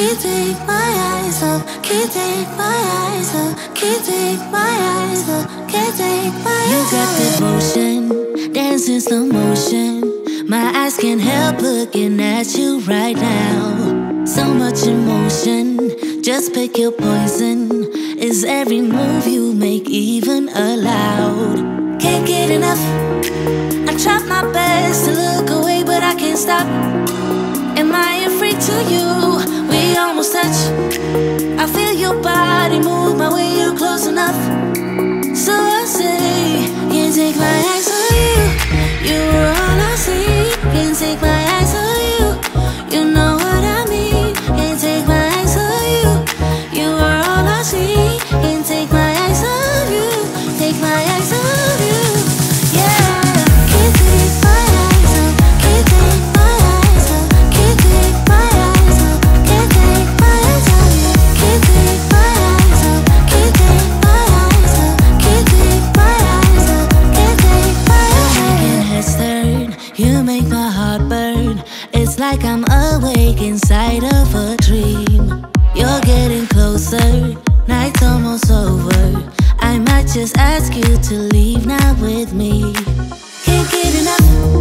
can't take my eyes off, can't take my eyes off, can't take my eyes off, can't take my You got off. that motion, dance in slow motion. My eyes can't help looking at you right now. So much emotion, just pick your poison. Is every move you make even allowed? Can't get enough. I try my best to look away, but I can't stop. like I'm awake inside of a dream. You're getting closer, night's almost over. I might just ask you to leave now with me. Can't get enough.